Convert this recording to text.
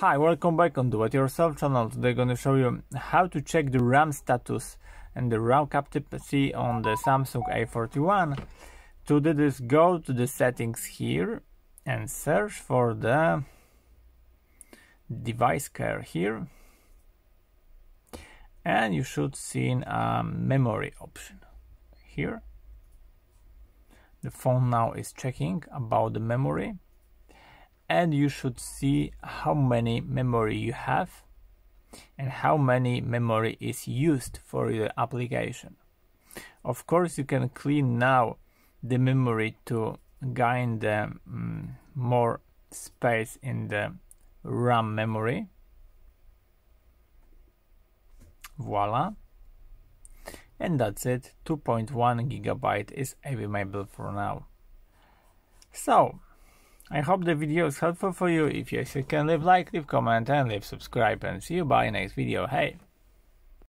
Hi, welcome back on Do It Yourself channel. Today I'm going to show you how to check the RAM status and the RAM capacity on the Samsung A41. To do this, go to the settings here and search for the device care here. And you should see a um, memory option here. The phone now is checking about the memory and you should see how many memory you have and how many memory is used for your application. Of course, you can clean now the memory to gain the um, more space in the RAM memory. Voila. And that's it. 2.1 gigabyte is available for now. So, I hope the video is helpful for you. If yes, you can leave like, leave comment and leave subscribe and see you by next video. Hey!